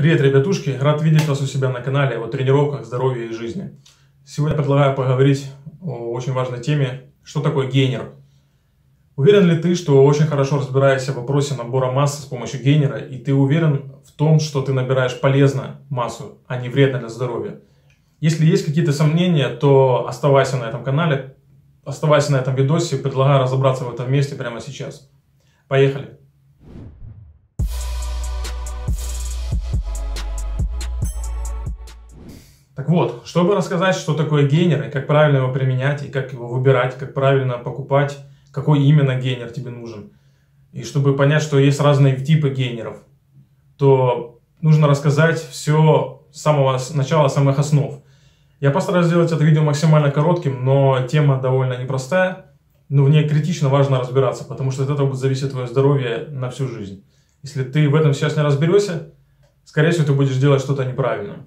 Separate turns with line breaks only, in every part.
Привет, ребятушки! Рад видеть вас у себя на канале о тренировках, здоровье и жизни. Сегодня предлагаю поговорить о очень важной теме, что такое гейнер. Уверен ли ты, что очень хорошо разбираешься в вопросе набора массы с помощью гейнера, и ты уверен в том, что ты набираешь полезно массу, а не вредно для здоровья? Если есть какие-то сомнения, то оставайся на этом канале, оставайся на этом видосе, предлагаю разобраться в этом месте прямо сейчас. Поехали! Так вот, чтобы рассказать, что такое гейнер, и как правильно его применять, и как его выбирать, как правильно покупать, какой именно гейнер тебе нужен, и чтобы понять, что есть разные типы гейнеров, то нужно рассказать все с самого начала, самых основ. Я постараюсь сделать это видео максимально коротким, но тема довольно непростая, но в ней критично важно разбираться, потому что от этого будет зависеть твое здоровье на всю жизнь. Если ты в этом сейчас не разберешься, скорее всего, ты будешь делать что-то неправильно.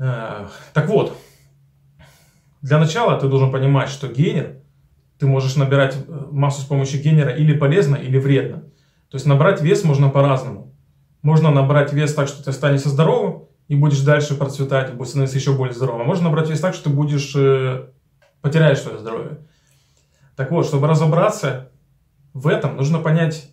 Э, так вот, для начала ты должен понимать, что гейнер, ты можешь набирать э, массу с помощью гейнера или полезно, или вредно. То есть набрать вес можно по-разному. Можно набрать вес так, что ты останешься здоровым и будешь дальше процветать, будешь становиться еще более здоровым. А можно набрать вес так, что ты будешь э, потеряешь свое здоровье. Так вот, чтобы разобраться в этом, нужно понять,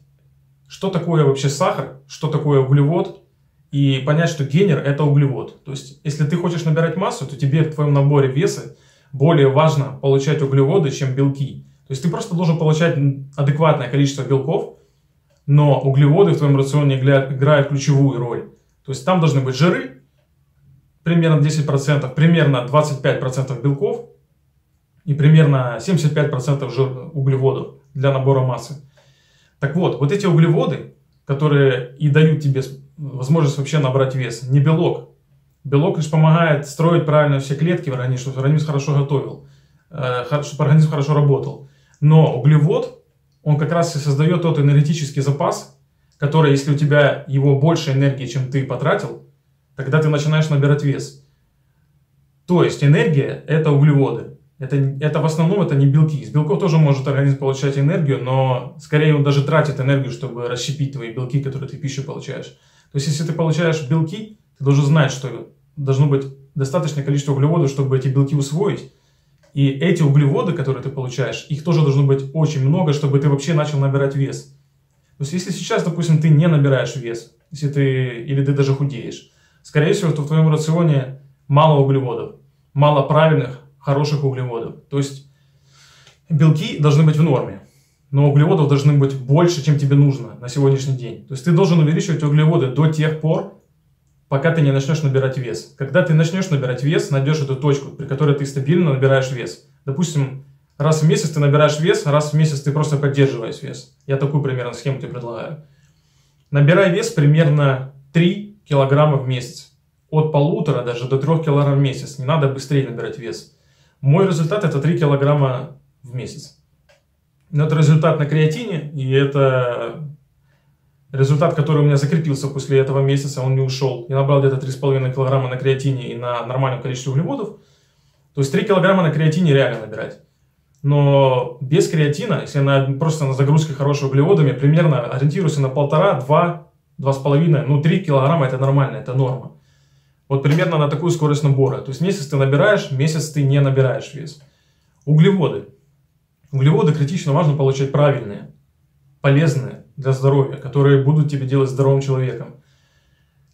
что такое вообще сахар, что такое углевод и понять, что генер – это углевод. То есть, если ты хочешь набирать массу, то тебе в твоем наборе веса более важно получать углеводы, чем белки. То есть, ты просто должен получать адекватное количество белков, но углеводы в твоем рационе играют ключевую роль. То есть, там должны быть жиры, примерно 10%, примерно 25% белков и примерно 75% жир, углеводов для набора массы. Так вот, вот эти углеводы, которые и дают тебе возможность вообще набрать вес. Не белок. Белок лишь помогает строить правильно все клетки в организме, чтобы организм хорошо готовил, э, чтобы организм хорошо работал. Но углевод, он как раз и создает тот энергетический запас, который, если у тебя его больше энергии, чем ты потратил, тогда ты начинаешь набирать вес. То есть энергия – это углеводы. Это, это в основном это не белки. Из белков тоже может организм получать энергию, но скорее он даже тратит энергию, чтобы расщепить твои белки, которые ты пищу получаешь. То есть, если ты получаешь белки, ты должен знать, что должно быть достаточное количество углеводов, чтобы эти белки усвоить. И эти углеводы, которые ты получаешь, их тоже должно быть очень много, чтобы ты вообще начал набирать вес. То есть, если сейчас, допустим, ты не набираешь вес, если ты, или ты даже худеешь, скорее всего, то в твоем рационе мало углеводов, мало правильных, хороших углеводов. То есть, белки должны быть в норме но углеводов должны быть больше, чем тебе нужно на сегодняшний день. То есть ты должен увеличивать углеводы до тех пор, пока ты не начнешь набирать вес. Когда ты начнешь набирать вес, найдешь эту точку, при которой ты стабильно набираешь вес. Допустим, раз в месяц ты набираешь вес, раз в месяц ты просто поддерживаешь вес. Я такую примерно схему тебе предлагаю. Набирай вес примерно 3 килограмма в месяц. От полутора даже до 3 килограмм в месяц. Не надо быстрее набирать вес. Мой результат это 3 килограмма в месяц. Но это результат на креатине, и это результат, который у меня закрепился после этого месяца, он не ушел. Я набрал где-то 3,5 килограмма на креатине и на нормальном количестве углеводов. То есть 3 килограмма на креатине реально набирать. Но без креатина, если на, просто на загрузке хорошими углеводами, примерно ориентируйся на полтора, два, два с половиной, ну 3 килограмма это нормально, это норма. Вот примерно на такую скорость набора. То есть месяц ты набираешь, месяц ты не набираешь вес. Углеводы. Углеводы критично важно получать правильные, полезные для здоровья, которые будут тебе делать здоровым человеком.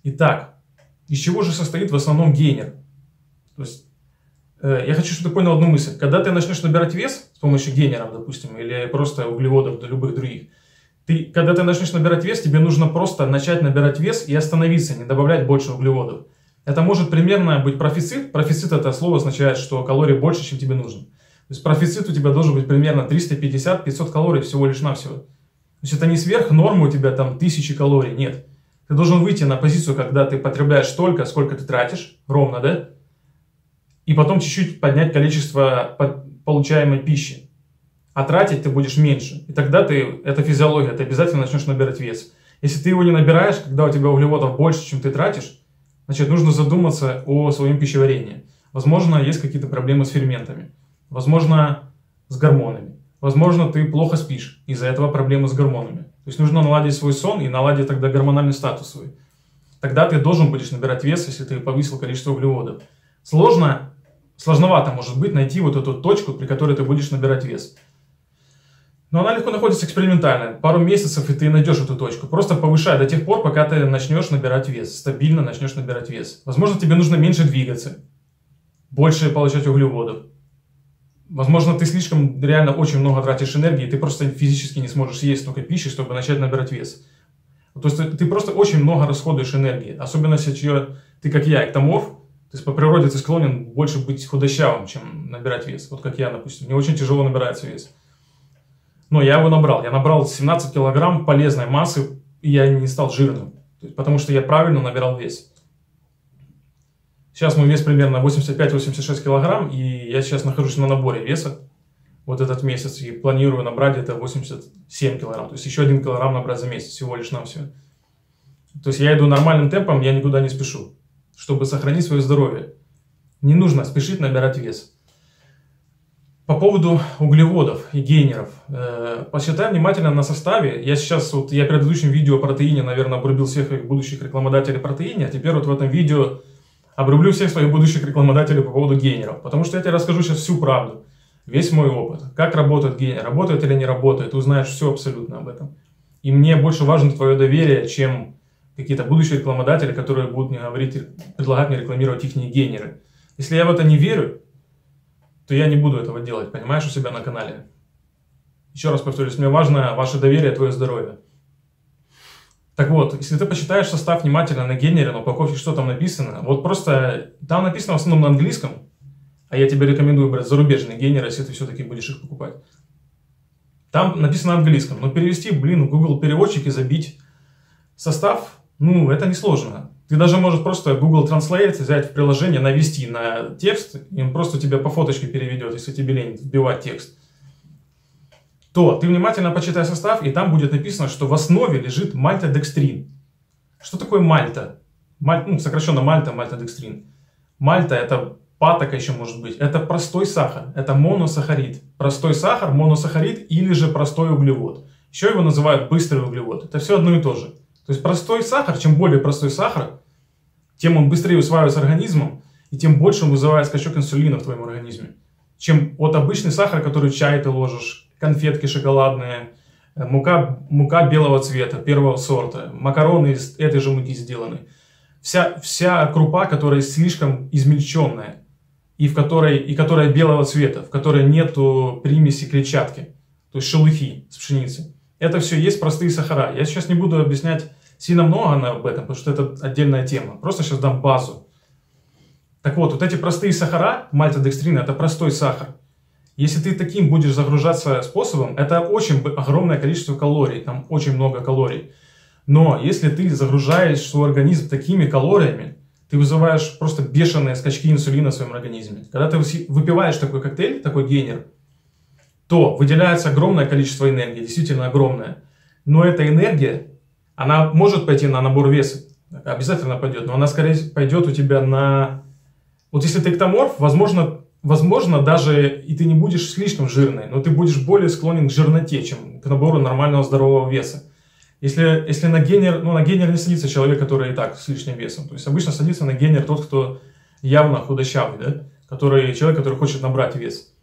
Итак, из чего же состоит в основном гейнер? То есть, э, я хочу, чтобы ты понял одну мысль. Когда ты начнешь набирать вес с помощью гейнеров, допустим, или просто углеводов, до любых других, ты, когда ты начнешь набирать вес, тебе нужно просто начать набирать вес и остановиться, не добавлять больше углеводов. Это может примерно быть профицит. Профицит это слово означает, что калорий больше, чем тебе нужно. То есть профицит у тебя должен быть примерно 350-500 калорий всего лишь навсего. То есть это не сверх нормы у тебя там тысячи калорий, нет. Ты должен выйти на позицию, когда ты потребляешь столько, сколько ты тратишь, ровно, да? И потом чуть-чуть поднять количество получаемой пищи. А тратить ты будешь меньше. И тогда ты, это физиология, ты обязательно начнешь набирать вес. Если ты его не набираешь, когда у тебя углеводов больше, чем ты тратишь, значит, нужно задуматься о своем пищеварении. Возможно, есть какие-то проблемы с ферментами возможно, с гормонами. Возможно, ты плохо спишь, из-за этого проблемы с гормонами. То есть нужно наладить свой сон и наладить тогда гормональный статус свой. тогда ты должен будешь набирать вес, если ты повысил количество углеводов. Сложно, сложновато может быть найти вот эту точку, при которой ты будешь набирать вес. Но она легко находится экспериментально. Пару месяцев, и ты найдешь эту точку. Просто повышай до тех пор, пока ты начнешь набирать вес. Стабильно начнешь набирать вес. Возможно, тебе нужно меньше двигаться. Больше получать углеводов. Возможно, ты слишком реально очень много тратишь энергии, ты просто физически не сможешь съесть столько пищи, чтобы начать набирать вес. То есть ты просто очень много расходуешь энергии. Особенно если ты, как я, эктоморф, то есть по природе ты склонен больше быть худощавым, чем набирать вес. Вот как я, допустим. Мне очень тяжело набирается вес. Но я его набрал. Я набрал 17 килограмм полезной массы, и я не стал жирным. Потому что я правильно набирал вес. Сейчас мой вес примерно 85-86 килограмм, и я сейчас нахожусь на наборе веса вот этот месяц, и планирую набрать это 87 килограмм. То есть еще один килограмм набрать за месяц, всего лишь на все. То есть я иду нормальным темпом, я никуда не спешу, чтобы сохранить свое здоровье. Не нужно спешить набирать вес. По поводу углеводов и гейнеров. Э, посчитай внимательно на составе. Я сейчас, вот я в предыдущем видео о протеине, наверное, обрубил всех будущих рекламодателей протеине, а теперь вот в этом видео обрублю всех своих будущих рекламодателей по поводу гейнеров. Потому что я тебе расскажу сейчас всю правду. Весь мой опыт. Как работает гейнер, работает или не работает. Ты узнаешь все абсолютно об этом. И мне больше важно твое доверие, чем какие-то будущие рекламодатели, которые будут мне говорить, предлагать мне рекламировать их гейнеры. Если я в это не верю, то я не буду этого делать, понимаешь, у себя на канале. Еще раз повторюсь, мне важно ваше доверие, твое здоровье. Так вот, если ты почитаешь состав внимательно на генере, на упаковке, что там написано, вот просто там написано в основном на английском, а я тебе рекомендую брать зарубежные генеры, если ты все-таки будешь их покупать. Там написано на английском, но перевести, блин, Google переводчик и забить состав, ну, это несложно. Ты даже можешь просто Google Translate взять в приложение, навести на текст, и он просто тебя по фоточке переведет, если тебе лень вбивать текст. То ты внимательно почитай состав, и там будет написано, что в основе лежит мальтодекстрин. Что такое мальта? Маль, ну, сокращенно мальта, мальтодекстрин. Мальта это патока еще может быть. Это простой сахар, это моносахарид. Простой сахар, моносахарид или же простой углевод. Еще его называют быстрый углевод. Это все одно и то же. То есть простой сахар, чем более простой сахар, тем он быстрее усваивается организмом, и тем больше он вызывает скачок инсулина в твоем организме, чем вот обычный сахар, который в чай ты ложишь, конфетки шоколадные, э, мука, мука белого цвета, первого сорта, макароны из этой же муки сделаны. Вся, вся крупа, которая слишком измельченная, и, в которой, и которая белого цвета, в которой нету примеси клетчатки, то есть шелухи с пшеницы. Это все есть простые сахара. Я сейчас не буду объяснять сильно много об этом, потому что это отдельная тема. Просто сейчас дам базу. Так вот, вот эти простые сахара, мальтодекстрин, это простой сахар. Если ты таким будешь загружаться способом, это очень огромное количество калорий, там очень много калорий. Но если ты загружаешь свой организм такими калориями, ты вызываешь просто бешеные скачки инсулина в своем организме. Когда ты выпиваешь такой коктейль, такой гейнер, то выделяется огромное количество энергии, действительно огромное. Но эта энергия она может пойти на набор веса, обязательно пойдет, но она скорее пойдет у тебя на... Вот если ты эктоморф, возможно, возможно даже и ты не будешь слишком жирный, но ты будешь более склонен к жирноте, чем к набору нормального здорового веса. Если, если на генер, ну на генер не садится человек, который и так с лишним весом. То есть обычно садится на генер тот, кто явно худощавый, да? который, человек, который хочет набрать вес.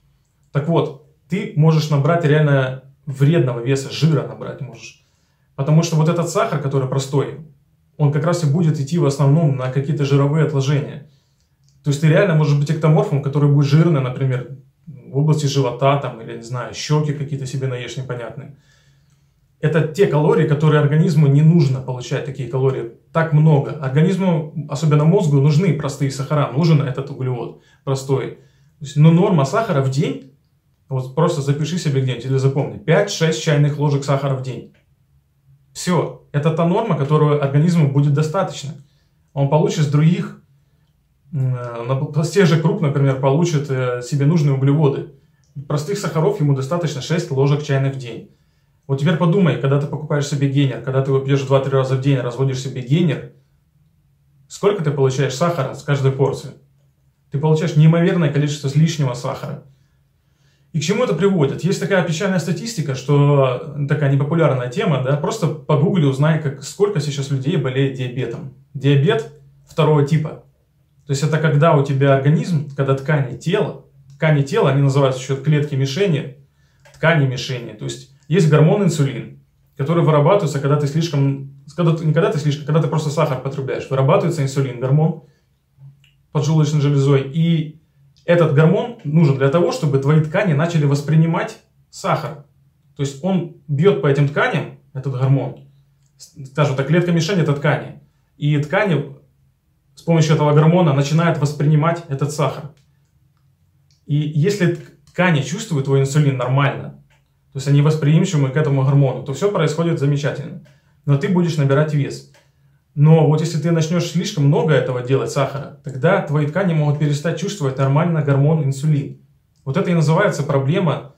Так вот, ты можешь набрать реально вредного веса, жира набрать можешь. Потому что вот этот сахар, который простой, он как раз и будет идти в основном на какие-то жировые отложения. То есть ты реально можешь быть эктоморфом, который будет жирный, например, в области живота там, или, не знаю, щеки какие-то себе наешь непонятные. Это те калории, которые организму не нужно получать, такие калории. Так много. Организму, особенно мозгу, нужны простые сахара. Нужен этот углевод простой. Но норма сахара в день, вот просто запиши себе где-нибудь или запомни, 5-6 чайных ложек сахара в день. Все, это та норма, которую организму будет достаточно. Он получит с других, э, с тех же круп, например, получит э, себе нужные углеводы. Простых сахаров ему достаточно 6 ложек чайных в день. Вот теперь подумай, когда ты покупаешь себе генер, когда ты его пьешь 2-3 раза в день, разводишь себе генер, сколько ты получаешь сахара с каждой порции? Ты получаешь неимоверное количество лишнего сахара. И к чему это приводит? Есть такая печальная статистика, что такая непопулярная тема, да, просто по гугле узнай, как, сколько сейчас людей болеет диабетом. диабет второго типа. То есть это когда у тебя организм, когда ткани тела, ткани тела, они называются еще клетки мишени, ткани мишени. То есть есть гормон инсулин, который вырабатывается, когда ты слишком, когда ты, не когда ты слишком, когда ты просто сахар потребляешь. Вырабатывается инсулин, гормон поджелудочной железой. И этот гормон нужен для того, чтобы твои ткани начали воспринимать сахар. То есть он бьет по этим тканям, этот гормон, скажем так, клетка мишень это ткани. И ткани с помощью этого гормона начинают воспринимать этот сахар. И если ткани чувствуют твой инсулин нормально, то есть они восприимчивы к этому гормону, то все происходит замечательно. Но ты будешь набирать вес. Но вот если ты начнешь слишком много этого делать, сахара, тогда твои ткани могут перестать чувствовать нормально гормон инсулин. Вот это и называется проблема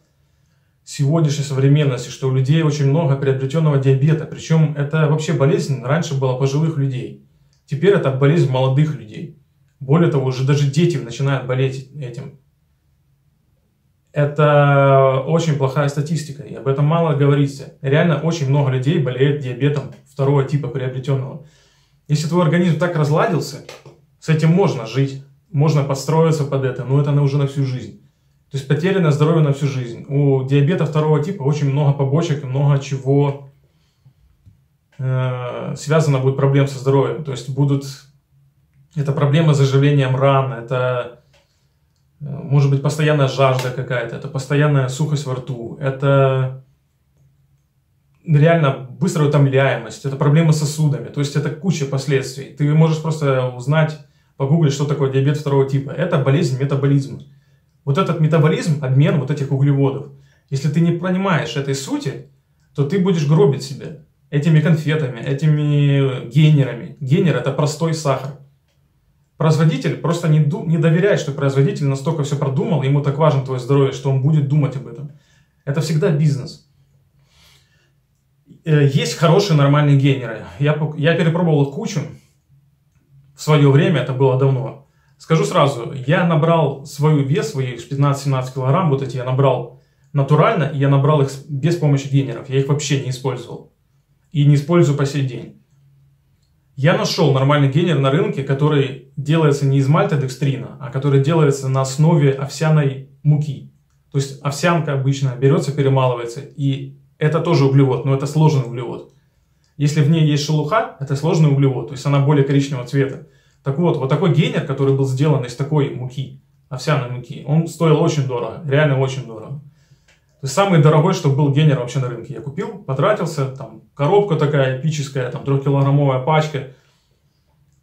сегодняшней современности, что у людей очень много приобретенного диабета. Причем это вообще болезнь раньше была пожилых людей. Теперь это болезнь молодых людей. Более того, уже даже дети начинают болеть этим. Это очень плохая статистика, и об этом мало говорится. Реально очень много людей болеет диабетом второго типа приобретенного. Если твой организм так разладился, с этим можно жить, можно подстроиться под это, но это уже на всю жизнь. То есть потеряно здоровье на всю жизнь. У диабета второго типа очень много побочек, много чего э, связано будет проблем со здоровьем. То есть будут... Это проблемы с заживлением ран, это э, может быть постоянная жажда какая-то, это постоянная сухость во рту, это реально быстрая утомляемость, это проблемы с сосудами, то есть это куча последствий. Ты можешь просто узнать, погуглить, что такое диабет второго типа. Это болезнь метаболизма. Вот этот метаболизм, обмен вот этих углеводов, если ты не понимаешь этой сути, то ты будешь гробить себя этими конфетами, этими генерами. Генер – это простой сахар. Производитель просто не, ду- не доверяет, что производитель настолько все продумал, ему так важно твое здоровье, что он будет думать об этом. Это всегда бизнес. Э, есть хорошие нормальные генеры. Я, я перепробовал их кучу. В свое время, это было давно. Скажу сразу, я набрал свой вес, свои 15-17 килограмм, вот эти я набрал натурально, и я набрал их без помощи генеров. Я их вообще не использовал. И не использую по сей день. Я нашел нормальный генер на рынке, который делается не из мальтодекстрина, а который делается на основе овсяной муки. То есть овсянка обычно берется, перемалывается, и это тоже углевод, но это сложный углевод. Если в ней есть шелуха, это сложный углевод, то есть она более коричневого цвета. Так вот, вот такой гейнер, который был сделан из такой муки, овсяной муки, он стоил очень дорого, реально очень дорого. Самый дорогой, что был гейнер вообще на рынке. Я купил, потратился, там коробка такая эпическая, там трехкилограммовая пачка.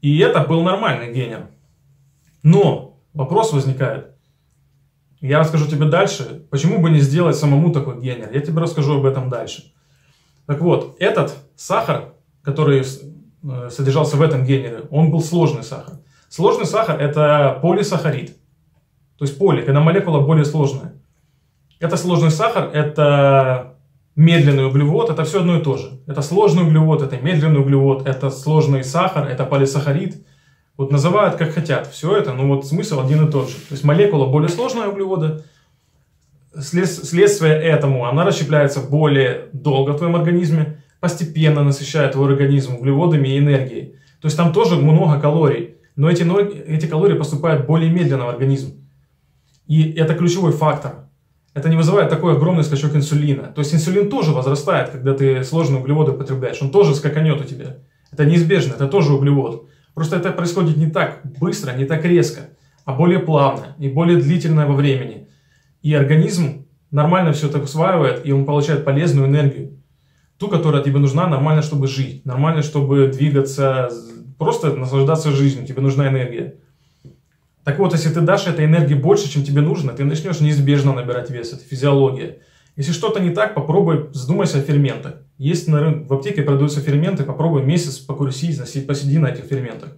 И это был нормальный гейнер. Но вопрос возникает. Я расскажу тебе дальше, почему бы не сделать самому такой гейнер. Я тебе расскажу об этом дальше. Так вот, этот сахар, который Э, содержался в этом генере, он был сложный сахар. Сложный сахар – это полисахарид. То есть поли, когда молекула более сложная. Это сложный сахар, это медленный углевод, это все одно и то же. Это сложный углевод, это медленный углевод, это сложный сахар, это полисахарид. Вот называют как хотят. Все это, но вот смысл один и тот же. То есть молекула более сложная углевода, следствие этому она расщепляется более долго в твоем организме, постепенно насыщает твой организм углеводами и энергией. То есть там тоже много калорий, но эти, эти калории поступают более медленно в организм. И это ключевой фактор. Это не вызывает такой огромный скачок инсулина. То есть инсулин тоже возрастает, когда ты сложные углеводы потребляешь. Он тоже скаканет у тебя. Это неизбежно, это тоже углевод. Просто это происходит не так быстро, не так резко, а более плавно и более длительно во времени. И организм нормально все это усваивает, и он получает полезную энергию ту, которая тебе нужна нормально, чтобы жить, нормально, чтобы двигаться, просто наслаждаться жизнью, тебе нужна энергия. Так вот, если ты дашь этой энергии больше, чем тебе нужно, ты начнешь неизбежно набирать вес, это физиология. Если что-то не так, попробуй задумайся о ферментах. Есть на рынке, в аптеке продаются ферменты, попробуй месяц покурсить, посиди на этих ферментах.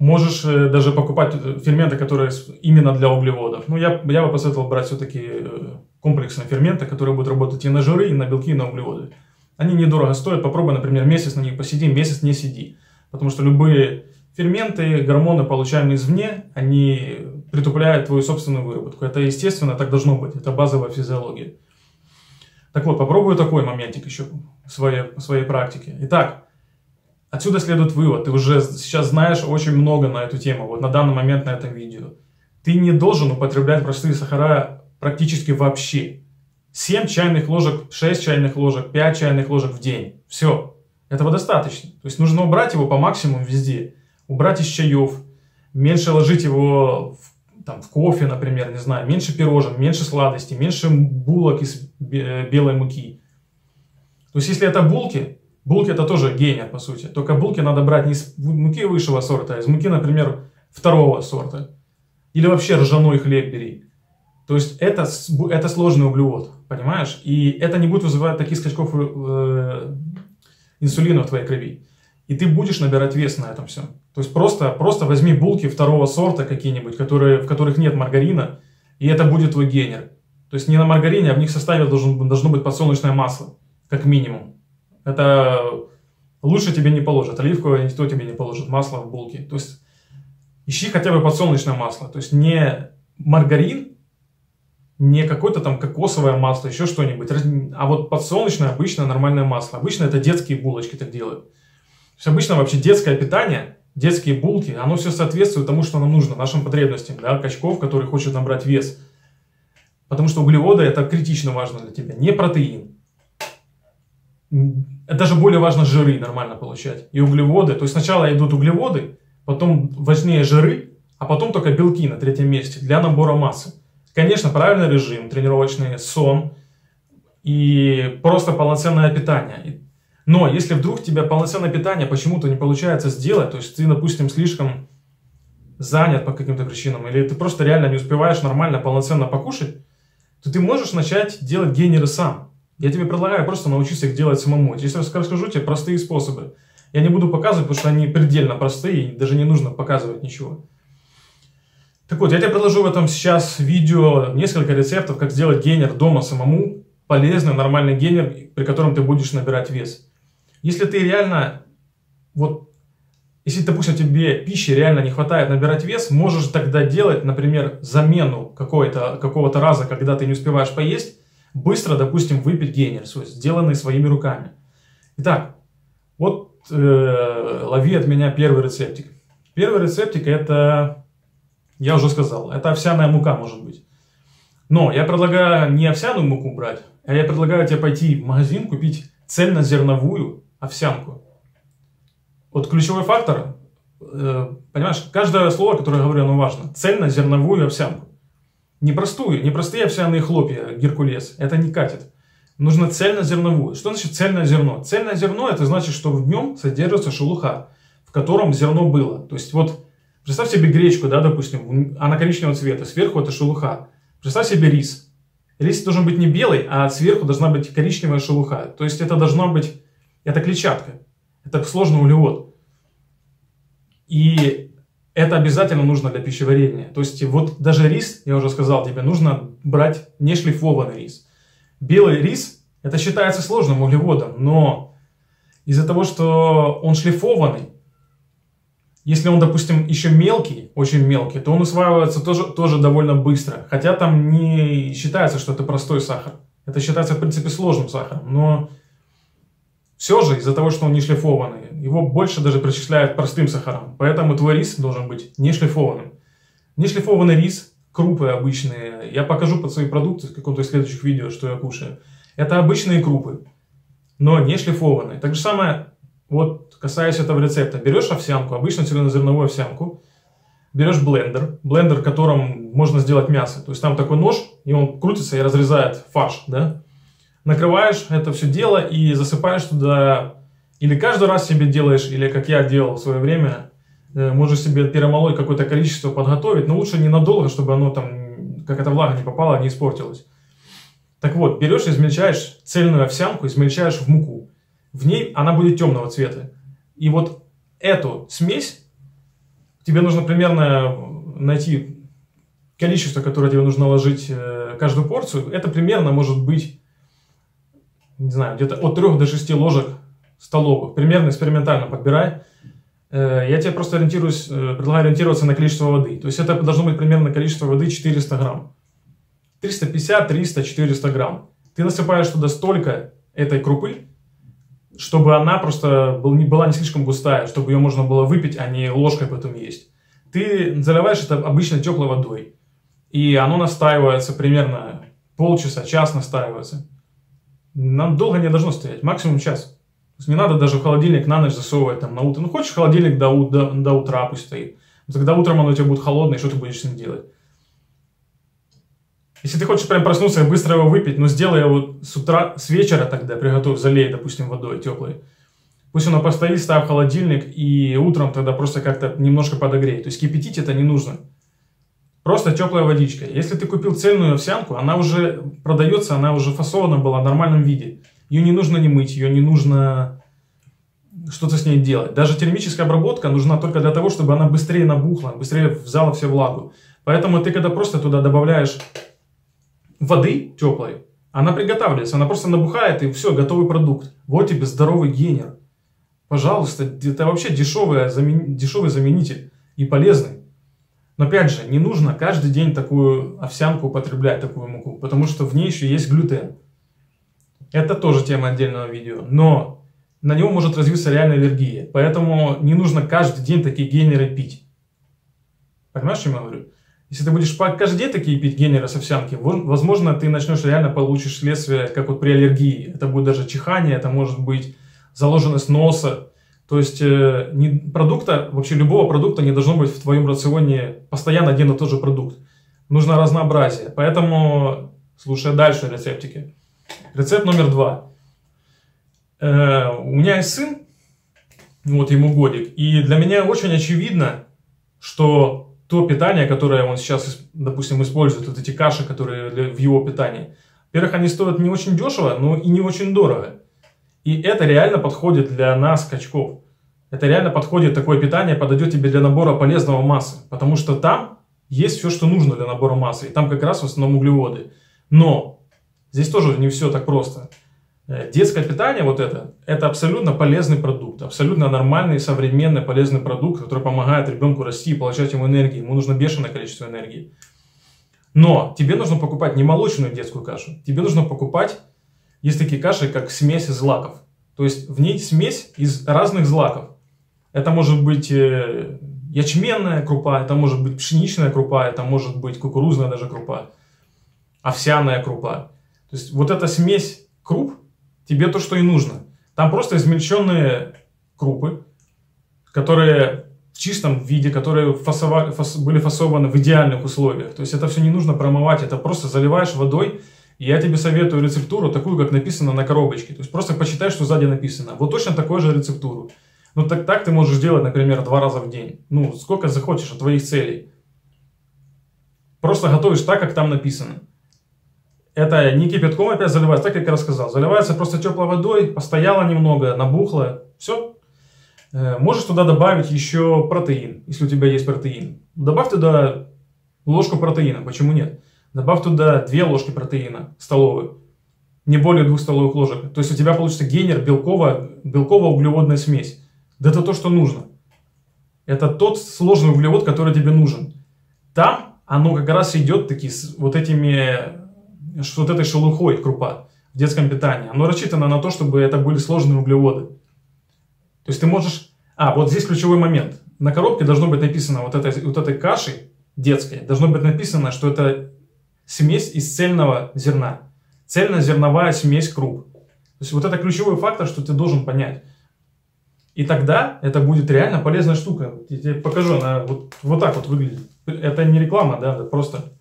Можешь э, даже покупать э, ферменты, которые именно для углеводов. Ну, я, я бы посоветовал брать все-таки э, комплексные ферменты, которые будут работать и на жиры, и на белки, и на углеводы. Они недорого стоят, попробуй, например, месяц на них посиди, месяц не сиди. Потому что любые ферменты, гормоны, получаемые извне, они притупляют твою собственную выработку. Это естественно, так должно быть. Это базовая физиология. Так вот, попробую такой моментик еще в своей, в своей практике. Итак, Отсюда следует вывод. Ты уже сейчас знаешь очень много на эту тему, вот на данный момент на этом видео. Ты не должен употреблять простые сахара практически вообще. 7 чайных ложек, 6 чайных ложек, 5 чайных ложек в день. Все. Этого достаточно. То есть нужно убрать его по максимуму везде. Убрать из чаев, меньше ложить его в, там, в кофе, например, не знаю, меньше пирожен, меньше сладостей, меньше булок из белой муки. То есть если это булки, булки это тоже гейнер, по сути. Только булки надо брать не из муки высшего сорта, а из муки, например, второго сорта. Или вообще ржаной хлеб бери. То есть это, это сложный углевод, понимаешь? И это не будет вызывать таких скачков э, инсулина в твоей крови. И ты будешь набирать вес на этом всем. То есть просто, просто возьми булки второго сорта какие-нибудь, которые, в которых нет маргарина, и это будет твой генер. То есть не на маргарине, а в них составе должен, должно быть подсолнечное масло, как минимум. Это лучше тебе не положат. Оливковое никто тебе не положит, масло в булки. То есть ищи хотя бы подсолнечное масло. То есть не маргарин, не какое-то там кокосовое масло, еще что-нибудь, а вот подсолнечное обычное нормальное масло. Обычно это детские булочки так делают. То есть обычно вообще детское питание, детские булки, оно все соответствует тому, что нам нужно, нашим потребностям, да, качков, который хочет набрать вес. Потому что углеводы это критично важно для тебя, не протеин. Даже более важно жиры нормально получать. И углеводы, то есть сначала идут углеводы, потом важнее жиры, а потом только белки на третьем месте для набора массы. Конечно, правильный режим, тренировочный сон и просто полноценное питание. Но если вдруг у тебя полноценное питание почему-то не получается сделать, то есть ты, допустим, слишком занят по каким-то причинам, или ты просто реально не успеваешь нормально, полноценно покушать, то ты можешь начать делать генеры сам. Я тебе предлагаю просто научиться их делать самому. Здесь расскажу тебе простые способы. Я не буду показывать, потому что они предельно простые, и даже не нужно показывать ничего. Так вот, я тебе предложу в этом сейчас видео несколько рецептов, как сделать генер дома самому, полезный, нормальный генер, при котором ты будешь набирать вес. Если ты реально, вот, если, допустим, тебе пищи реально не хватает набирать вес, можешь тогда делать, например, замену какого-то какого раза, когда ты не успеваешь поесть, быстро, допустим, выпить генер сделанный своими руками. Итак, вот э, лови от меня первый рецептик. Первый рецептик это я уже сказал, это овсяная мука может быть. Но я предлагаю не овсяную муку брать, а я предлагаю тебе пойти в магазин купить цельнозерновую овсянку. Вот ключевой фактор, э, понимаешь, каждое слово, которое я говорю, оно важно. Цельнозерновую овсянку. Не простую, не простые овсяные хлопья, геркулес. Это не катит. Нужно цельнозерновую. Что значит цельное зерно? Цельное зерно это значит, что в нем содержится шелуха, в котором зерно было. То есть вот Представь себе гречку, да, допустим, она коричневого цвета, сверху это шелуха. Представь себе рис. Рис должен быть не белый, а сверху должна быть коричневая шелуха. То есть это должна быть, это клетчатка, это сложный углевод. И это обязательно нужно для пищеварения. То есть вот даже рис, я уже сказал тебе, нужно брать не шлифованный рис. Белый рис, это считается сложным углеводом, но из-за того, что он шлифованный, если он, допустим, еще мелкий, очень мелкий, то он усваивается тоже, тоже довольно быстро. Хотя там не считается, что это простой сахар. Это считается, в принципе, сложным сахаром. Но все же из-за того, что он не шлифованный, его больше даже причисляют простым сахаром. Поэтому твой рис должен быть не шлифованным. Не шлифованный рис, крупы обычные, я покажу под свои продукты в каком-то из следующих видео, что я кушаю. Это обычные крупы, но не шлифованные. Так же самое вот касаясь этого рецепта, берешь овсянку, обычно цельнозерновую овсянку, берешь блендер, блендер, которым можно сделать мясо. То есть там такой нож, и он крутится и разрезает фарш, да? Накрываешь это все дело и засыпаешь туда, или каждый раз себе делаешь, или как я делал в свое время, э, можешь себе перемолоть какое-то количество подготовить, но лучше ненадолго, чтобы оно там, как эта влага не попала, не испортилось. Так вот, берешь, измельчаешь цельную овсянку, измельчаешь в муку в ней она будет темного цвета. И вот эту смесь тебе нужно примерно найти количество, которое тебе нужно ложить э, каждую порцию. Это примерно может быть, не знаю, где-то от 3 до 6 ложек столовых. Примерно экспериментально подбирай. Э, я тебе просто ориентируюсь, э, предлагаю ориентироваться на количество воды. То есть это должно быть примерно количество воды 400 грамм. 350, 300, 400 грамм. Ты насыпаешь туда столько этой крупы, чтобы она просто была не слишком густая, чтобы ее можно было выпить, а не ложкой потом есть. Ты заливаешь это обычно теплой водой, и оно настаивается примерно полчаса, час настаивается. Нам долго не должно стоять, максимум час. То есть не надо даже в холодильник на ночь засовывать там на утро. Ну, хочешь холодильник до, до, до утра пусть стоит. Тогда утром оно у тебя будет холодное, что ты будешь с ним делать? Если ты хочешь прям проснуться и быстро его выпить, ну сделай его с утра, с вечера тогда, приготовь, залей, допустим, водой теплой. Пусть оно постоит, ставь в холодильник, и утром тогда просто как-то немножко подогрей. То есть кипятить это не нужно. Просто теплая водичка. Если ты купил цельную овсянку, она уже продается, она уже фасована была в нормальном виде. Ее не нужно не мыть, ее не нужно что-то с ней делать. Даже термическая обработка нужна только для того, чтобы она быстрее набухла, быстрее взяла всю влагу. Поэтому ты когда просто туда добавляешь воды теплой, она приготавливается, она просто набухает и все, готовый продукт. Вот тебе здоровый генер. Пожалуйста, это вообще дешевый, замен... дешевый заменитель и полезный. Но опять же, не нужно каждый день такую овсянку употреблять, такую муку, потому что в ней еще есть глютен. Это тоже тема отдельного видео. Но на него может развиться реальная аллергия. Поэтому не нужно каждый день такие генеры пить. Понимаешь, что я говорю? Если ты будешь каждый день такие пить генеры с овсянки, возможно, ты начнешь реально получишь следствие, как вот при аллергии. Это будет даже чихание, это может быть заложенность носа. То есть э, не, продукта, вообще любого продукта не должно быть в твоем рационе постоянно один и тот же продукт. Нужно разнообразие. Поэтому, слушай дальше рецептики. Рецепт номер два. Э, у меня есть сын, вот ему годик, и для меня очень очевидно, что то питание, которое он сейчас, допустим, использует, вот эти каши, которые в его питании, во-первых, они стоят не очень дешево, но и не очень дорого. И это реально подходит для нас, качков. Это реально подходит, такое питание подойдет тебе для набора полезного массы. Потому что там есть все, что нужно для набора массы. И там как раз в основном углеводы. Но здесь тоже не все так просто. Э, детское питание, вот это, это абсолютно полезный продукт, абсолютно нормальный, современный, полезный продукт, который помогает ребенку расти и получать ему энергию. Ему нужно бешеное количество энергии. Но тебе нужно покупать не молочную детскую кашу, тебе нужно покупать, есть такие каши, как смесь из злаков. То есть в ней смесь из разных злаков. Это может быть э, ячменная крупа, это может быть пшеничная крупа, это может быть кукурузная даже крупа, овсяная крупа. То есть вот эта смесь круп, тебе то, что и нужно. Там просто измельченные крупы, которые в чистом виде, которые фасовали, фас, были фасованы в идеальных условиях. То есть это все не нужно промывать, это просто заливаешь водой. Я тебе советую рецептуру такую, как написано на коробочке. То есть просто почитай, что сзади написано. Вот точно такую же рецептуру. Ну так, так ты можешь делать, например, два раза в день. Ну, сколько захочешь от твоих целей. Просто готовишь так, как там написано. Это не кипятком опять заливается, так как я рассказал. Заливается просто теплой водой, постояло немного, набухло, все. Э, можешь туда добавить еще протеин, если у тебя есть протеин. Добавь туда ложку протеина, почему нет? Добавь туда две ложки протеина столовые, не более двух столовых ложек. То есть у тебя получится генер белковая, белково-углеводная смесь. Да это то, что нужно. Это тот сложный углевод, который тебе нужен. Там оно как раз идет таки с вот этими что вот этой шелухой крупа в детском питании. Оно рассчитано на то, чтобы это были сложные углеводы. То есть ты можешь... А, вот здесь ключевой момент. На коробке должно быть написано вот этой, вот этой каши детской, должно быть написано, что это смесь из цельного зерна. Цельнозерновая смесь круп. То есть вот это ключевой фактор, что ты должен понять. И тогда это будет реально полезная штука. Я тебе покажу, она вот, вот так вот выглядит. Это не реклама, да, это просто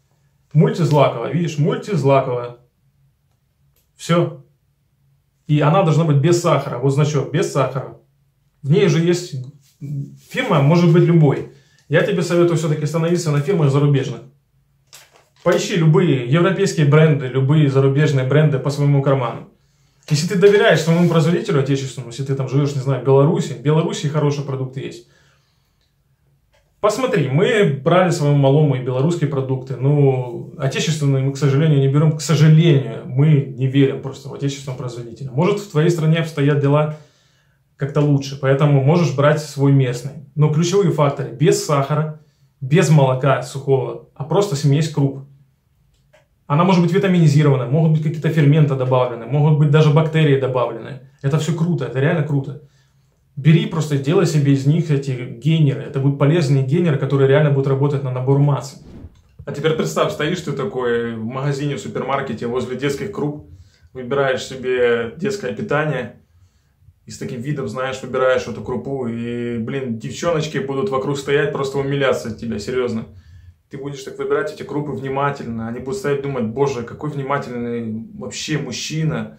Мультизлаковая, видишь, мультизлаковая. Все. И она должна быть без сахара. Вот значок, без сахара. В ней же есть фирма, может быть любой. Я тебе советую все-таки становиться на фирмах зарубежных. Поищи любые европейские бренды, любые зарубежные бренды по своему карману. Если ты доверяешь своему производителю отечественному, если ты там живешь, не знаю, в Беларуси, в Беларуси хорошие продукты есть. Посмотри, мы брали своему малому и белорусские продукты, ну, отечественные мы, к сожалению, не берем, к сожалению, мы не верим просто в отечественного производителя. Может, в твоей стране обстоят дела как-то лучше, поэтому можешь брать свой местный. Но ключевые факторы, без сахара, без молока сухого, а просто смесь круп. Она может быть витаминизирована, могут быть какие-то ферменты добавлены, могут быть даже бактерии добавлены. Это все круто, это реально круто. Бери просто, делай себе из них эти гейнеры. Это будут полезные гейнеры, которые реально будут работать на набор массы. А теперь представь, стоишь ты такой в магазине, в супермаркете, возле детских круп, выбираешь себе детское питание, и с таким видом, знаешь, выбираешь эту крупу, и, блин, девчоночки будут вокруг стоять, просто умиляться от тебя, серьезно. Ты будешь так выбирать эти крупы внимательно, они будут стоять думать, боже, какой внимательный вообще мужчина,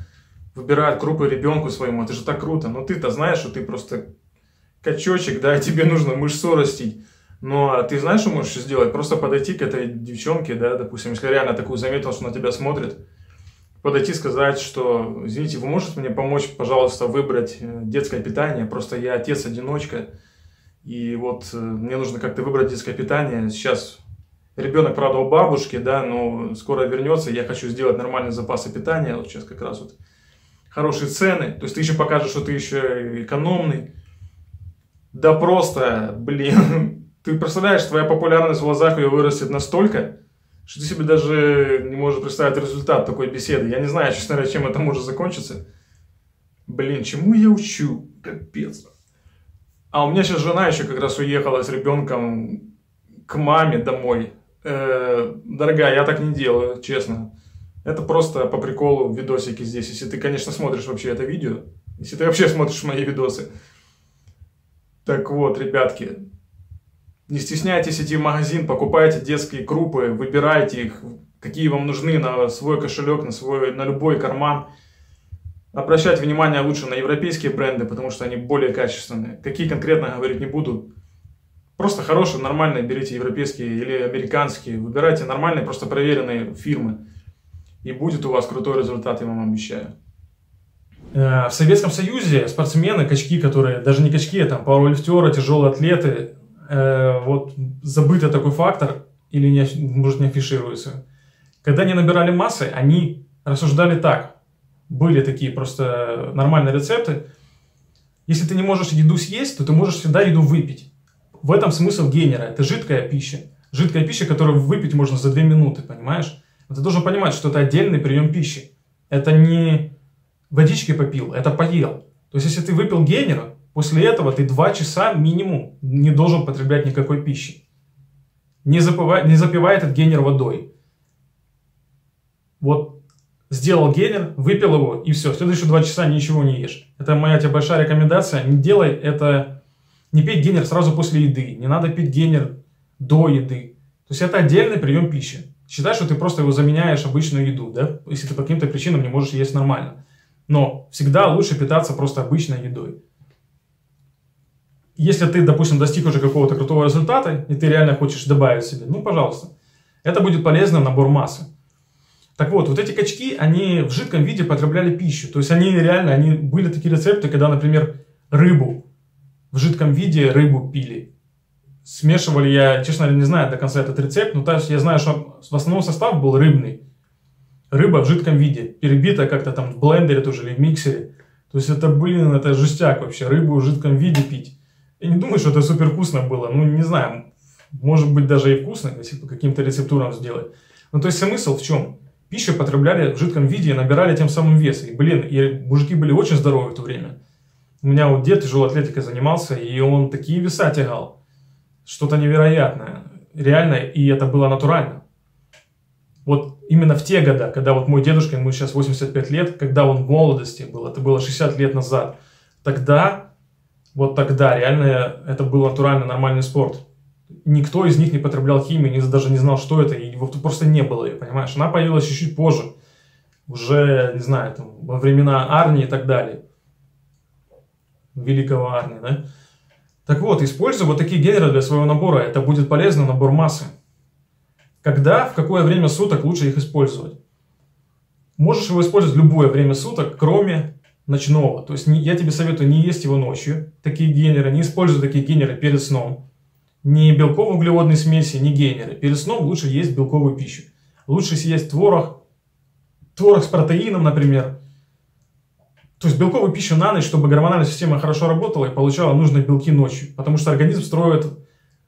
выбирает крупы ребенку своему, это же так круто. Но ты-то знаешь, что ты просто качочек, да, тебе нужно мышцу растить. Но ты знаешь, что можешь сделать? Просто подойти к этой девчонке, да, допустим, если реально такую заметил, что на тебя смотрит, подойти сказать, что, извините, вы можете мне помочь, пожалуйста, выбрать э, детское питание? Просто я отец-одиночка, и вот э, мне нужно как-то выбрать детское питание. Сейчас ребенок, правда, у бабушки, да, но скоро вернется, я хочу сделать нормальные запасы питания, вот сейчас как раз вот хорошие цены, то есть ты еще покажешь, что ты еще экономный. Да просто, блин, ты представляешь, твоя популярность в глазах ее вырастет настолько, что ты себе даже не можешь представить результат такой беседы. Я не знаю, честно говоря, чем это может закончиться. Блин, чему я учу? Капец. А у меня сейчас жена еще как раз уехала с ребенком к маме домой. Э, дорогая, я так не делаю, честно. Это просто по приколу видосики здесь. Если ты, конечно, смотришь вообще это видео. Если ты вообще смотришь мои видосы. Так вот, ребятки, не стесняйтесь идти в магазин, покупайте детские крупы, выбирайте их, какие вам нужны на свой кошелек, на, свой, на любой карман. Обращать внимание лучше на европейские бренды, потому что они более качественные. Какие конкретно говорить не буду. Просто хорошие, нормальные берите европейские или американские. Выбирайте нормальные, просто проверенные фирмы. И будет у вас крутой результат, я вам обещаю. Э, в Советском Союзе спортсмены, качки, которые, даже не качки, а там пауэрлифтеры, тяжелые атлеты, э, вот забытый такой фактор, или не, может не афишируется. Когда они набирали массы, они рассуждали так. Были такие просто нормальные рецепты. Если ты не можешь еду съесть, то ты можешь всегда еду выпить. В этом смысл гейнера. Это жидкая пища. Жидкая пища, которую выпить можно за 2 минуты, понимаешь? Ты должен понимать, что это отдельный прием пищи. Это не водички попил, это поел. То есть, если ты выпил гейнера, после этого ты 2 часа минимум не должен потреблять никакой пищи. Не, запивай, не запивай этот гейнер водой. Вот сделал гейнер, выпил его, и все. Следующие 2 часа ничего не ешь. Это моя тебе большая рекомендация. Не делай это... Не пей гейнер сразу после еды. Не надо пить гейнер до еды. То есть, это отдельный прием пищи. Считай, что ты просто его заменяешь обычную еду, да, если ты по каким-то причинам не можешь есть нормально. Но всегда лучше питаться просто обычной едой. Если ты, допустим, достиг уже какого-то крутого результата, и ты реально хочешь добавить себе, ну, пожалуйста. Это будет полезный набор массы. Так вот, вот эти качки, они в жидком виде потребляли пищу. То есть они реально, они были такие рецепты, когда, например, рыбу в жидком виде рыбу пили смешивали, я, честно не знаю до конца этот рецепт, но то есть я знаю, что в основном состав был рыбный. Рыба в жидком виде, перебита как-то там в блендере тоже или в миксере. То есть это, блин, это жестяк вообще, рыбу в жидком виде пить. Я не думаю, что это супер вкусно было, ну не знаю, может быть даже и вкусно, если по каким-то рецептурам сделать. Ну то есть смысл в чем? Пищу потребляли в жидком виде и набирали тем самым вес. И, блин, и мужики были очень здоровы в то время. У меня вот дед тяжелой атлетикой занимался, и он такие веса тягал что-то невероятное. Реально, и это было натурально. Вот именно в те годы, когда вот мой дедушка, ему сейчас 85 лет, когда он в молодости был, это было 60 лет назад, тогда, вот тогда реально это был натуральный нормальный спорт. Никто из них не потреблял химию, не, даже не знал, что это, и его просто не было ее, понимаешь? Она появилась чуть-чуть позже, уже, не знаю, там, во времена Арни и так далее. Великого Арни, да? Так вот, используй вот такие генеры для своего набора, это будет полезный набор массы. Когда, в какое время суток лучше их использовать? Можешь его использовать любое время суток, кроме ночного. То есть я тебе советую не есть его ночью, такие генеры, не используй такие генеры перед сном. Ни белково-углеводные смеси, ни генеры. Перед сном лучше есть белковую пищу. Лучше съесть творог, творог с протеином, например, то есть белковую пищу на ночь, чтобы гормональная система хорошо работала и получала нужные белки ночью. Потому что организм строит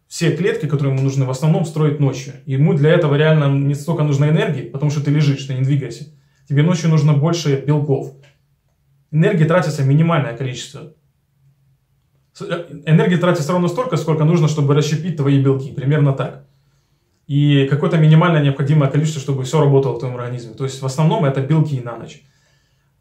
все клетки, которые ему нужны, в основном строить ночью. Ему для этого реально не столько нужно энергии, потому что ты лежишь, ты не двигайся. Тебе ночью нужно больше белков. Энергии тратится минимальное количество. Э, энергии тратится ровно столько, сколько нужно, чтобы расщепить твои белки. Примерно так. И какое-то минимальное необходимое количество, чтобы все работало в твоем организме. То есть в основном это белки на ночь.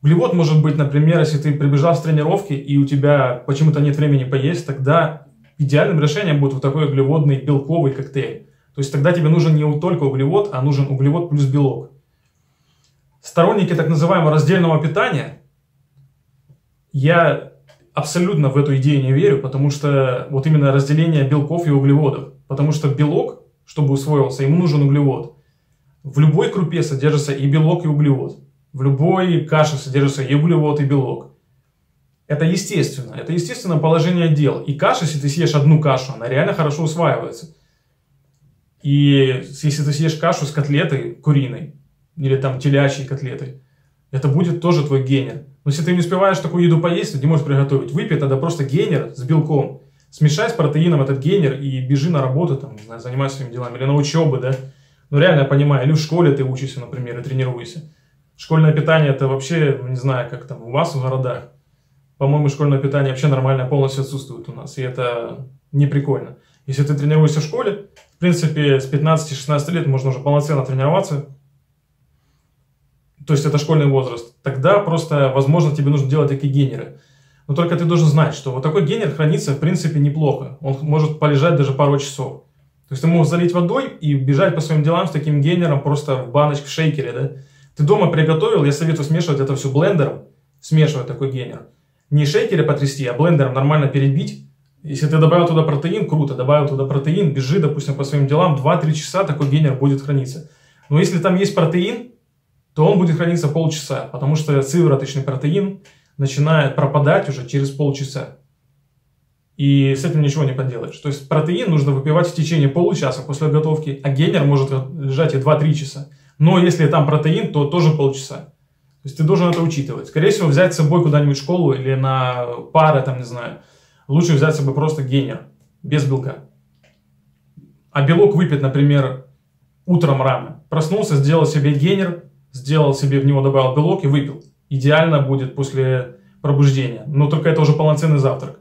Углевод может быть, например, если ты прибежал с тренировки и у тебя почему-то нет времени поесть, тогда идеальным решением будет вот такой углеводный белковый коктейль. То есть тогда тебе нужен не только углевод, а нужен углевод плюс белок. Сторонники так называемого раздельного питания, я абсолютно в эту идею не верю, потому что вот именно разделение белков и углеводов. Потому что белок, чтобы усвоился, ему нужен углевод. В любой крупе содержится и белок, и углевод. В любой каше содержится и углевод, и белок. Это естественно. Это естественное положение дел. И каша, если ты съешь одну кашу, она реально хорошо усваивается. И если ты съешь кашу с котлетой куриной, или там телячьей котлетой, это будет тоже твой генер. Но если ты не успеваешь такую еду поесть, ты не можешь приготовить. Выпей тогда просто генер с белком. Смешай с протеином этот генер и бежи на работу, там, не знаю, занимайся своими делами. Или на учебы, да. Ну, реально я понимаю. Или в школе ты учишься, например, и тренируешься. Школьное питание это вообще, не знаю, как там у вас в городах. По-моему, школьное питание вообще нормально полностью отсутствует у нас. И это не прикольно. Если ты тренируешься в школе, в принципе, с 15-16 лет можно уже полноценно тренироваться то есть это школьный возраст, тогда просто, возможно, тебе нужно делать такие генеры. Но только ты должен знать, что вот такой генер хранится, в принципе, неплохо. Он может полежать даже пару часов. То есть ты можешь залить водой и бежать по своим делам с таким генером просто в баночке, в шейкере, да? Ты дома приготовил, я советую смешивать это все блендером, смешивать такой генер. Не шейкере потрясти, а блендером нормально перебить. Если ты добавил туда протеин, круто, добавил туда протеин, бежи, допустим, по своим делам, 2-3 часа такой генер будет храниться. Но если там есть протеин, то он будет храниться полчаса, потому что сывороточный протеин начинает пропадать уже через полчаса. И с этим ничего не поделаешь. То есть протеин нужно выпивать в течение получаса после готовки, а генер может лежать и 2-3 часа. Но если там протеин, то тоже полчаса. То есть ты должен это учитывать. Скорее всего, взять с собой куда-нибудь в школу или на пары, там, не знаю. Лучше взять с собой просто генер, без белка. А белок выпить, например, утром рано. Проснулся, сделал себе генер, сделал себе в него, добавил белок и выпил. Идеально будет после пробуждения. Но только это уже полноценный завтрак.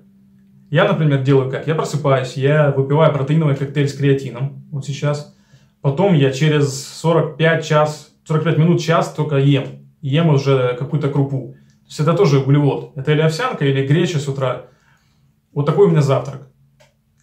Я, например, делаю как? Я просыпаюсь, я выпиваю протеиновый коктейль с креатином. Вот сейчас. Потом я через 45 час, 45 минут, час только ем. Ем уже какую-то крупу. То есть это тоже углевод. Это или овсянка, или греча с утра. Вот такой у меня завтрак.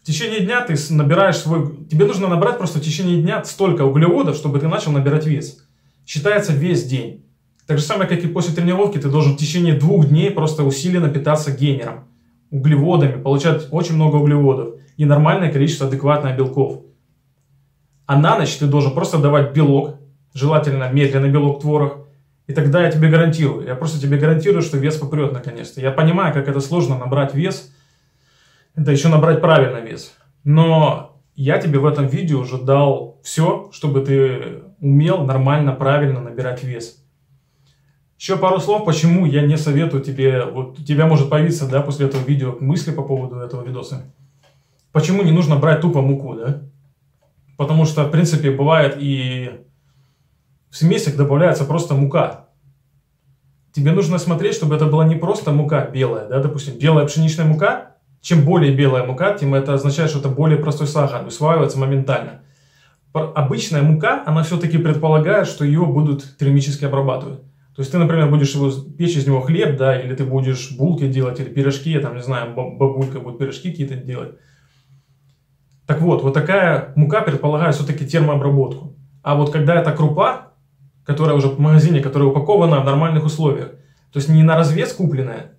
В течение дня ты набираешь свой... Тебе нужно набрать просто в течение дня столько углеводов, чтобы ты начал набирать вес считается весь день. Так же самое, как и после тренировки, ты должен в течение двух дней просто усиленно питаться генером, углеводами, получать очень много углеводов и нормальное количество адекватных белков. А на ночь ты должен просто давать белок, желательно медленный белок творог, и тогда я тебе гарантирую, я просто тебе гарантирую, что вес попрет наконец-то. Я понимаю, как это сложно набрать вес, это еще набрать правильный вес. Но я тебе в этом видео уже дал все, чтобы ты умел нормально, правильно набирать вес. Еще пару слов, почему я не советую тебе, вот у тебя может появиться, да, после этого видео мысли по поводу этого видоса. Почему не нужно брать тупо муку, да? Потому что, в принципе, бывает и в смесях добавляется просто мука. Тебе нужно смотреть, чтобы это была не просто мука белая, да, допустим, белая пшеничная мука, чем более белая мука, тем это означает, что это более простой сахар, усваивается моментально. Обычная мука, она все-таки предполагает, что ее будут термически обрабатывать. То есть ты, например, будешь его, печь из него хлеб, да, или ты будешь булки делать, или пирожки, там, не знаю, бабулька будет пирожки какие-то делать. Так вот, вот такая мука предполагает все-таки термообработку. А вот когда это крупа, которая уже в магазине, которая упакована в нормальных условиях, то есть не на развес купленная,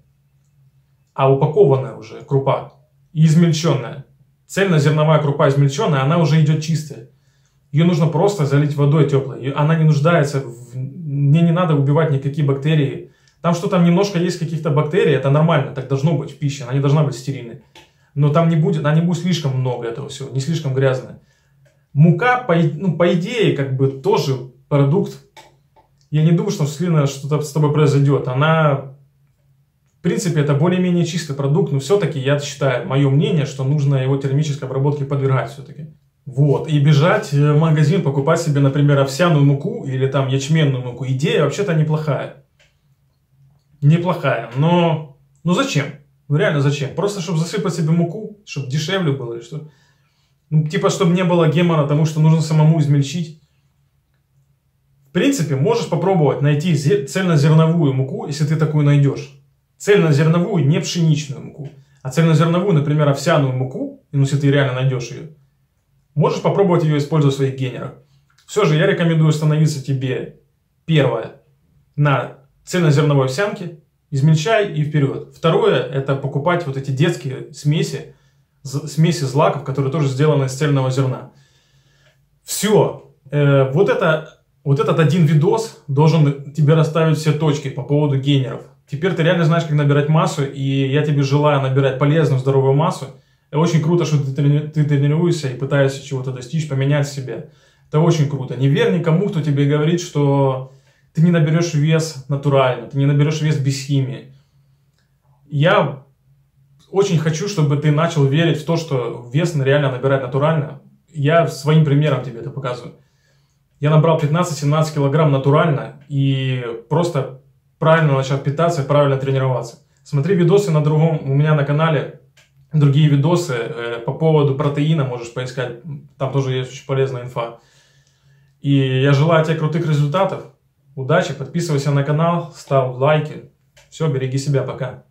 а упакованная уже крупа и измельченная. Цельнозерновая крупа измельченная, она уже идет чистая. Ее нужно просто залить водой теплой. Она не нуждается, в... мне не надо убивать никакие бактерии. Там что там немножко есть каких-то бактерий, это нормально, так должно быть в пище, она не должна быть стерильной. Но там не будет, она не будет слишком много этого всего, не слишком грязная. Мука, по, ну, по идее, как бы тоже продукт. Я не думаю, что что-то с тобой произойдет. Она В принципе, это более-менее чистый продукт, но все-таки я считаю, мое мнение, что нужно его термической обработке подвергать все-таки. Вот, и бежать в магазин, покупать себе, например, овсяную муку или там ячменную муку, идея вообще-то неплохая. Неплохая, но, ну зачем? Ну реально зачем? Просто чтобы засыпать себе муку, чтобы дешевле было или что? Ну, типа, чтобы не было гемора, тому что нужно самому измельчить. В принципе, можешь попробовать найти цельнозерновую муку, если ты такую найдешь. Цельнозерновую, не пшеничную муку, а цельнозерновую, например, овсяную муку, ну, если ты реально найдешь ее, можешь попробовать ее использовать в своих генерах. Все же я рекомендую становиться тебе, первое, на цельнозерновой овсянке, измельчай и вперед. Второе, это покупать вот эти детские смеси, смеси злаков, которые тоже сделаны из цельного зерна. Все. Э, вот это вот этот один видос должен тебе расставить все точки по поводу генеров. Теперь ты реально знаешь, как набирать массу, и я тебе желаю набирать полезную, здоровую массу. И очень круто, что ты, ты тренируешься и пытаешься чего-то достичь, поменять себя. Это очень круто. Не верь никому, кто тебе говорит, что ты не наберешь вес натурально, ты не наберешь вес без химии. Я очень хочу, чтобы ты начал верить в то, что вес реально набирать натурально. Я своим примером тебе это показываю. Я набрал 15-17 килограмм натурально и просто правильно начал питаться правильно тренироваться. Смотри видосы на другом, у меня на канале другие видосы э, по поводу протеина, можешь поискать, там тоже есть очень полезная инфа. И я желаю тебе крутых результатов, удачи, подписывайся на канал, ставь лайки. Все, береги себя, пока.